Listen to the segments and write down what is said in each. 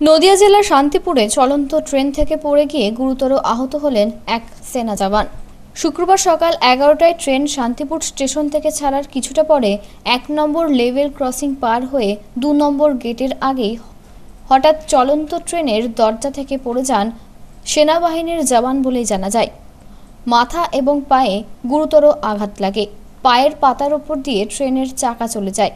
নদিয়া জেলার শান্তিপুরে চলন্ত ট্রেন থেকে পড়ে গিয়ে গুরুতর আহত হলেন এক সেনা জওয়ান। শুক্রবার সকাল এগারোটায় ট্রেন শান্তিপুর স্টেশন থেকে ছাড়ার কিছুটা পরে এক নম্বর লেভেল ক্রসিং পার হয়ে দু নম্বর গেটের আগেই হঠাৎ চলন্ত ট্রেনের দরজা থেকে পড়ে যান সেনাবাহিনীর জওয়ান বলেই জানা যায়। মাথা এবং পায়ে গুরুতর আঘাত লাগে। পায়ের পাতার ওপর দিয়ে ট্রেনের চাকা চলে যায়।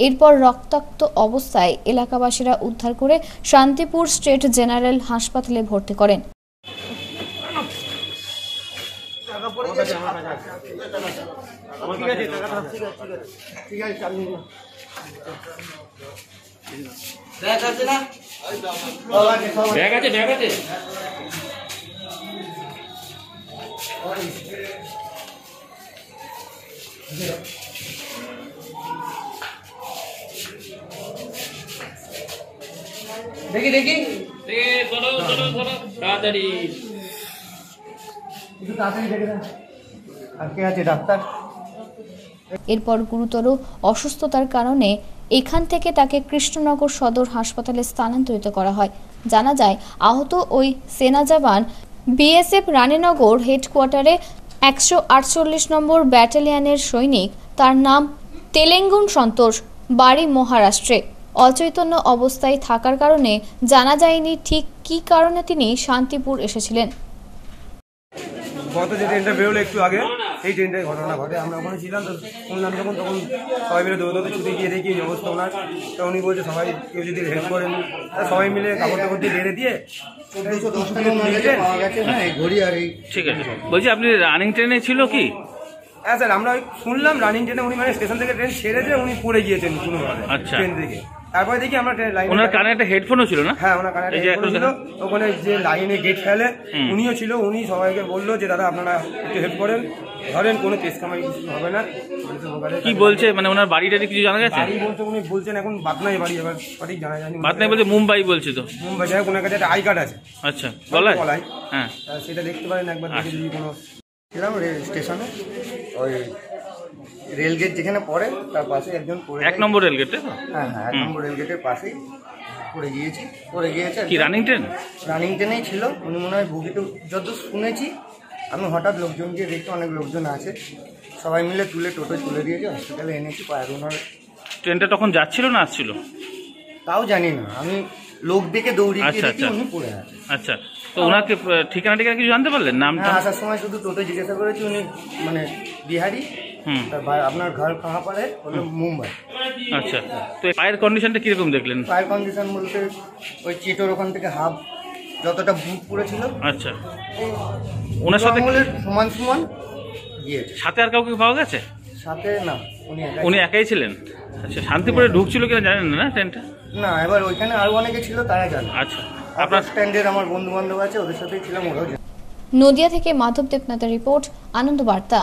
এরপর রক্তাক্ত অবস্থায় এলাকাবাসীরা উদ্ধার করে শান্তিপুর স্টেট জেনারেল হাসপাতালে ভর্তি করেন। আছে। দেখি দেখি। তাড়াতাড়ি। আর কে আছে? ডাক্তার? এরপর গুরুতর অসুস্থতার কারণে এখান থেকে তাকে কৃষ্ণনগর সদর হাসপাতালে স্থানান্তরিত করা হয়। জানা যায় আহত ওই সেনা জওয়ান বিএসএফ রানীনগর হেডকোয়ার্টারে একশো আটচল্লিশ নম্বর ব্যাটালিয়ানের সৈনিক। তার নাম তেলেঙ্গুন সন্তোষ বাড়ি মহারাষ্ট্রে। অচৈতন্য অবস্থায় থাকার কারণে জানা যায়নি ঠিক কি কারণে তিনি শান্তিপুর এসেছিলেন। গত যে ট্রেনটা বেরোলো একটু আগে সেই ট্রেনটাই ঘটনা ঘটে। আমরা ওখানে ছিলাম তো শুনলাম যখন তখন সবাই মিলে দৌড়তে ছুটে গিয়ে দেখি অবস্থা ওনার। তো উনি বলছে সবাই কেউ যদি হেল্প করেন। সবাই মিলে কাপড় টাপড় দিয়ে বেড়ে দিয়ে হ্যাঁ এই ঘড়ি আর ঠিক আছে। বলছি আপনি রানিং ট্রেনে ছিল কি? হ্যাঁ স্যার আমরা ওই শুনলাম রানিং ট্রেনে উনি মানে স্টেশন থেকে ট্রেন ছেড়েছে উনি পড়ে গিয়েছেন কোনোভাবে আচ্ছা। ট্রেন থেকে। তারপরে দেখি আমরা ট্রেন লাইন ওনার কানে একটা হেডফোনও ছিল না? হ্যাঁ ওনার কানে এই হেডফোন ছিল। ওখানে যে লাইনে গেট ফেলে উনিও ছিল উনি সবাইকে বলল যে দাদা আপনারা একটু হেল্প করেন। ধরেন কোনো কেস কামাই কিছু হবে না। কি বলছে? মানে ওনার বাড়িটা কিছু জানা গেছে? বাড়ি বলতে উনি বলছেন এখন বাতনাই বাড়ি এবার সঠিক জানা যায়নি। বাতনাই বলছে মুম্বাই বলছে তো? মুম্বাই হোক, ওনার কাছে একটা আই কার্ড আছে। আচ্ছা গলায় গলায়। হ্যাঁ। সেটা দেখতে পারেন একবার দেখে আচ্ছা। যদি কোনো ছিলাম রেল স্টেশনে? ওই রেল গেট যেখানে পড়ে তার পাশে একজন পড়ে এক নম্বর রেলগেটে? হ্যাঁ হ্যাঁ এক নম্বর রেলগেটের পাশেই পড়ে গিয়েছি। পড়ে গিয়েছে কি রানিং ট্রেন রানিং ট্রেনেই ছিল। উনি মনে হয় ভুগিতে যত শুনেছি আমি হঠাৎ লোকজনকে দেখতে অনেক লোকজন আছে। সবাই মিলে তুলে টোটো তুলে দিয়েছে হসপিটালে এনেছি পায়ের ওনার ট্রেনটা তখন যাচ্ছিল না আসছিল? তাও জানি না। আমি লোক দেখে দৌড়িয়ে আচ্ছা, আচ্ছা। উনি পড়ে আছে। আচ্ছা তো ওনাকে ঠিকানা ঠিকানা কিছু জানতে পারলেন? নামটা? হ্যাঁ আসার সময় শুধু টোটো জিজ্ঞাসা করেছি উনি মানে বিহারি। আপনার ঘর কাহা বলল মুম্বাই। আচ্ছা। তো পায়ের কন্ডিশনটা কীরকম দেখলেন? পায়ের কন্ডিশন বলতে ওই চিটোর ওখান থেকে হাফ যতটা বুক পড়েছিল। আচ্ছা। ওনার সাথে সমান সমান গিয়েছে। সাথে আর কাউকে পাওয়া গেছে? সাথে না উনি একাই উনি একাই ছিলেন? আচ্ছা শান্তিপুরে ঢুকছিল কিনা জানেন না ট্রেনটা? না এবার ওইখানে আরও অনেকে ছিল তারা জানে। আচ্ছা। আপনার স্ট্যান্ডের আমার বন্ধু বান্ধব আছে ওদের সাথেই ছিলাম ওরাও নদিয়া থেকে মাধব দেবনাথের রিপোর্ট আনন্দ বার্তা